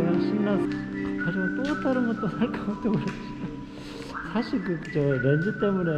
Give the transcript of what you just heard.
그냥 신났어 하지만 또 다른 것도 살까 것도 모르겠어 사실 그 저 렌즈 때문에.